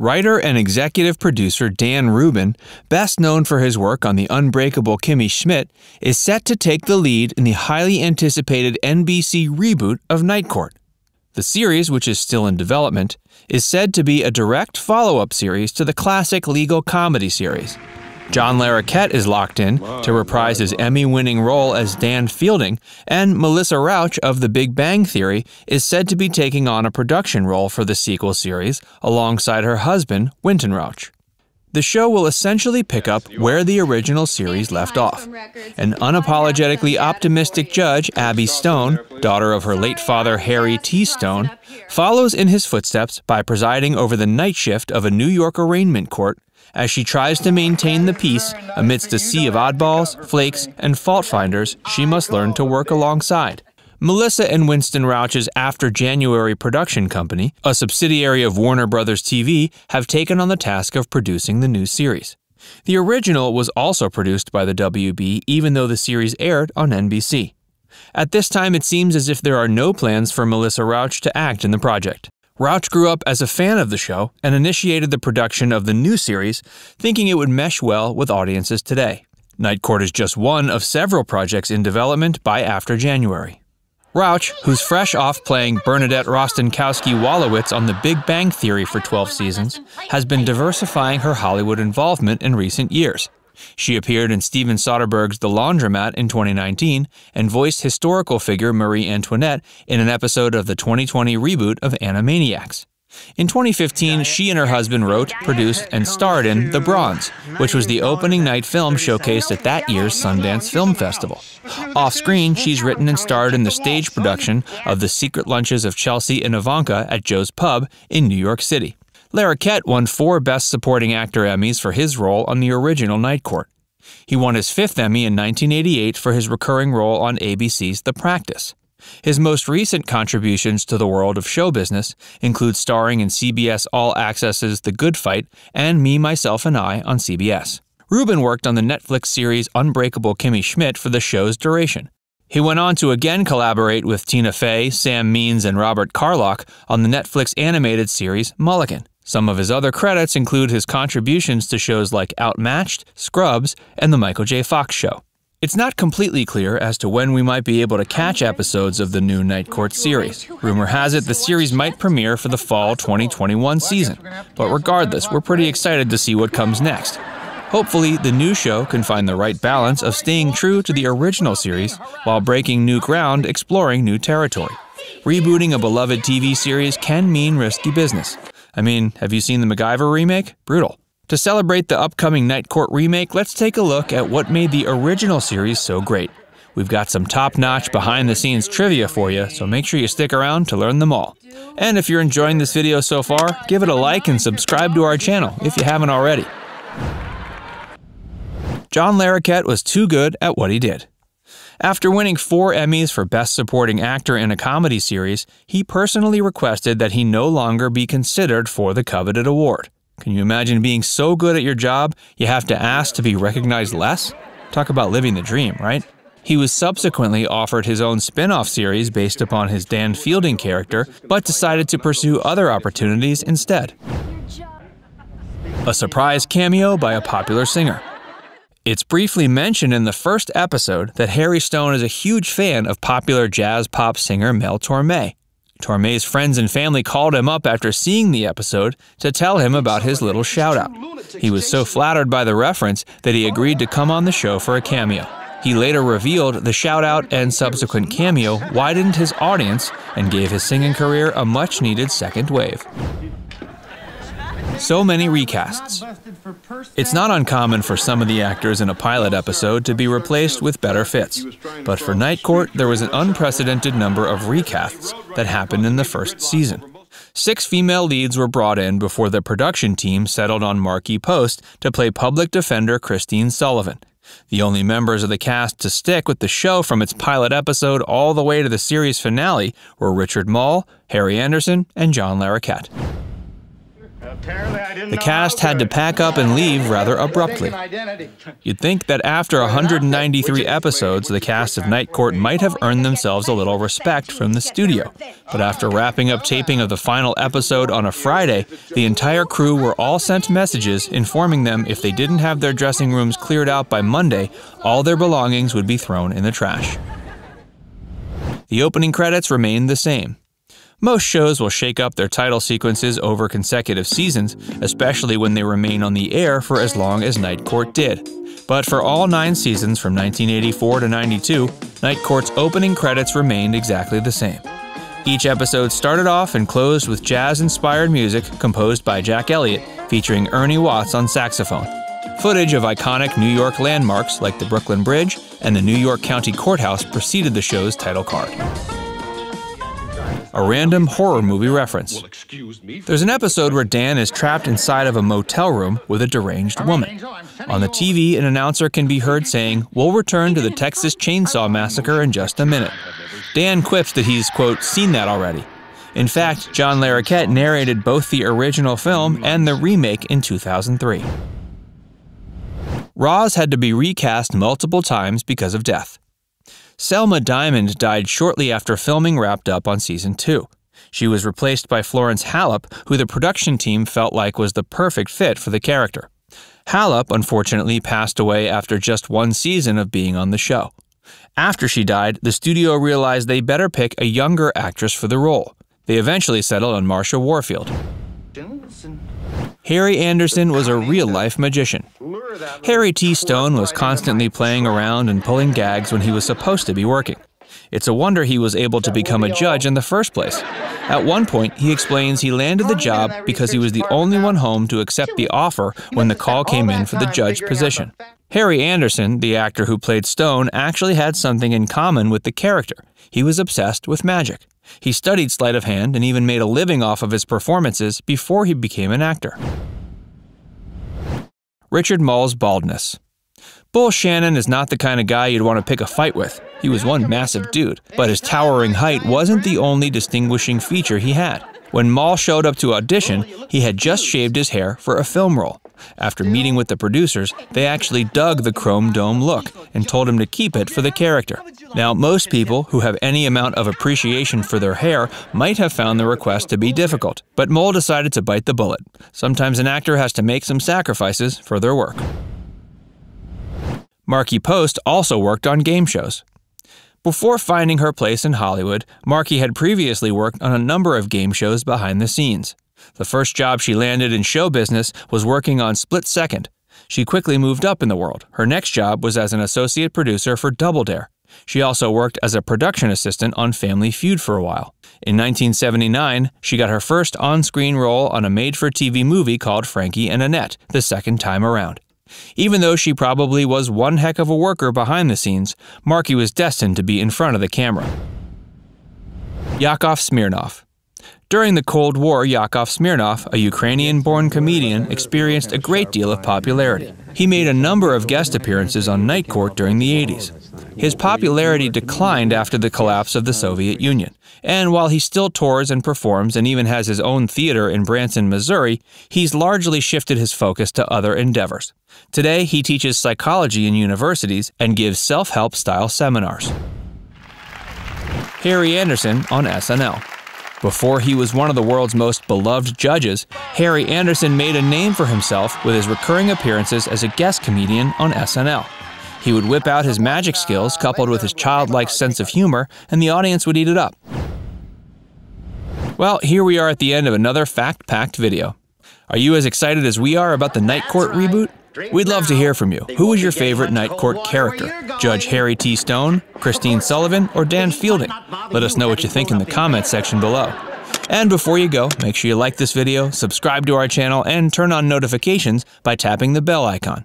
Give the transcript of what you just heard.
Writer and executive producer Dan Rubin, best known for his work on the unbreakable Kimmy Schmidt, is set to take the lead in the highly anticipated NBC reboot of Night Court. The series, which is still in development, is said to be a direct follow up series to the classic legal comedy series. John Larroquette is locked in to reprise his Emmy winning role as Dan Fielding, and Melissa Rauch of The Big Bang Theory is said to be taking on a production role for the sequel series alongside her husband, Winston Rauch. The show will essentially pick up where the original series left off. An unapologetically optimistic judge, Abby Stone, daughter of her late father, Harry T. Stone, follows in his footsteps by presiding over the night shift of a New York arraignment court as she tries to maintain the peace amidst a sea of oddballs, flakes, and fault finders she must learn to work alongside. Melissa and Winston Rauch's After January production company, a subsidiary of Warner Brothers TV, have taken on the task of producing the new series. The original was also produced by the WB, even though the series aired on NBC. At this time, it seems as if there are no plans for Melissa Rauch to act in the project. Rauch grew up as a fan of the show and initiated the production of the new series, thinking it would mesh well with audiences today. Night Court is just one of several projects in development by After January. Rauch, who's fresh off playing Bernadette Rostenkowski Wolowitz on The Big Bang Theory for 12 seasons, has been diversifying her Hollywood involvement in recent years. She appeared in Steven Soderbergh's The Laundromat in 2019 and voiced historical figure Marie Antoinette in an episode of the 2020 reboot of Animaniacs. In 2015, she and her husband wrote, produced, and starred in The Bronze, which was the opening night film showcased at that year's Sundance Film Festival. Off screen, she's written and starred in the stage production of The Secret Lunches of Chelsea and Ivanka at Joe's Pub in New York City. Larroquette won four Best Supporting Actor Emmys for his role on the original Night Court. He won his fifth Emmy in 1988 for his recurring role on ABC's The Practice. His most recent contributions to the world of show business include starring in CBS All Access's The Good Fight and Me, Myself, and I on CBS. Rubin worked on the Netflix series Unbreakable Kimmy Schmidt for the show's duration. He went on to again collaborate with Tina Fey, Sam Means, and Robert Carlock on the Netflix animated series Mulligan. Some of his other credits include his contributions to shows like Outmatched, Scrubs, and The Michael J. Fox Show. It's not completely clear as to when we might be able to catch episodes of the new Night Court series. Rumor has it the series might premiere for the fall 2021 season. But regardless, we're pretty excited to see what comes next. Hopefully, the new show can find the right balance of staying true to the original series while breaking new ground, exploring new territory. Rebooting a beloved TV series can mean risky business. I mean, have you seen the MacGyver remake? Brutal. To celebrate the upcoming Night Court remake, let's take a look at what made the original series so great. We've got some top notch behind the scenes trivia for you, so make sure you stick around to learn them all. And if you're enjoying this video so far, give it a like and subscribe to our channel if you haven't already. John Larroquette was too good at what he did. After winning four Emmys for Best Supporting Actor in a Comedy Series, he personally requested that he no longer be considered for the coveted award. Can you imagine being so good at your job you have to ask to be recognized less? Talk about living the dream, right? He was subsequently offered his own spin off series based upon his Dan Fielding character, but decided to pursue other opportunities instead. A surprise cameo by a popular singer. It's briefly mentioned in the first episode that Harry Stone is a huge fan of popular jazz pop singer Mel Torme. Torme's friends and family called him up after seeing the episode to tell him about his little shout out. He was so flattered by the reference that he agreed to come on the show for a cameo. He later revealed the shout out and subsequent cameo widened his audience and gave his singing career a much needed second wave. So many recasts. It's not uncommon for some of the actors in a pilot episode to be replaced with better fits, but for Night Court, there was an unprecedented number of recasts that happened in the first season. Six female leads were brought in before the production team settled on Markie Post to play public defender Christine Sullivan. The only members of the cast to stick with the show from its pilot episode all the way to the series finale were Richard Moll, Harry Anderson, and John Larroquette. The cast had to pack up and leave rather abruptly. You'd think that after 193 episodes, the cast of Night Court might have earned themselves a little respect from the studio. But after wrapping up taping of the final episode on a Friday, the entire crew were all sent messages informing them if they didn't have their dressing rooms cleared out by Monday, all their belongings would be thrown in the trash. The opening credits remained the same. Most shows will shake up their title sequences over consecutive seasons, especially when they remain on the air for as long as Night Court did. But for all nine seasons from 1984 to 92, Night Court's opening credits remained exactly the same. Each episode started off and closed with jazz inspired music composed by Jack Elliott, featuring Ernie Watts on saxophone. Footage of iconic New York landmarks like the Brooklyn Bridge and the New York County Courthouse preceded the show's title card a random horror movie reference. There's an episode where Dan is trapped inside of a motel room with a deranged woman. On the TV, an announcer can be heard saying, We'll return to the Texas Chainsaw Massacre in just a minute. Dan quips that he's, quote, seen that already. In fact, John Larroquette narrated both the original film and the remake in 2003. Roz had to be recast multiple times because of death. Selma Diamond died shortly after filming wrapped up on season 2. She was replaced by Florence Halop, who the production team felt like was the perfect fit for the character. Halop unfortunately passed away after just one season of being on the show. After she died, the studio realized they better pick a younger actress for the role. They eventually settled on Marsha Warfield. Harry Anderson was a real life magician. Harry T. Stone was constantly playing around and pulling gags when he was supposed to be working. It's a wonder he was able to become a judge in the first place. At one point, he explains he landed the job because he was the only one home to accept the offer when the call came in for the judge position. Harry Anderson, the actor who played Stone, actually had something in common with the character. He was obsessed with magic. He studied sleight of hand and even made a living off of his performances before he became an actor. Richard Moll's baldness. Bull Shannon is not the kind of guy you'd want to pick a fight with. He was one massive dude, but his towering height wasn't the only distinguishing feature he had. When Moll showed up to audition, he had just shaved his hair for a film role. After meeting with the producers, they actually dug the chrome dome look and told him to keep it for the character. Now, most people who have any amount of appreciation for their hair might have found the request to be difficult, but Moll decided to bite the bullet. Sometimes an actor has to make some sacrifices for their work. Markie Post also worked on game shows. Before finding her place in Hollywood, Markie had previously worked on a number of game shows behind the scenes. The first job she landed in show business was working on Split Second. She quickly moved up in the world. Her next job was as an associate producer for Double Dare. She also worked as a production assistant on Family Feud for a while. In 1979, she got her first on screen role on a made for TV movie called Frankie and Annette, the second time around. Even though she probably was one heck of a worker behind the scenes, Markie was destined to be in front of the camera. Yakov Smirnoff during the Cold War, Yakov Smirnoff, a Ukrainian born comedian, experienced a great deal of popularity. He made a number of guest appearances on Night Court during the 80s. His popularity declined after the collapse of the Soviet Union, and while he still tours and performs and even has his own theater in Branson, Missouri, he's largely shifted his focus to other endeavors. Today, he teaches psychology in universities and gives self help style seminars. Harry Anderson on SNL. Before he was one of the world's most beloved judges, Harry Anderson made a name for himself with his recurring appearances as a guest comedian on SNL. He would whip out his magic skills coupled with his childlike sense of humor, and the audience would eat it up. Well, here we are at the end of another fact packed video. Are you as excited as we are about the Night Court reboot? We'd love to hear from you. Who was your favorite Night Court character? Judge Harry T. Stone, Christine Sullivan, or Dan Fielding? Let us know what you think in the comments section below. And before you go, make sure you like this video, subscribe to our channel, and turn on notifications by tapping the bell icon.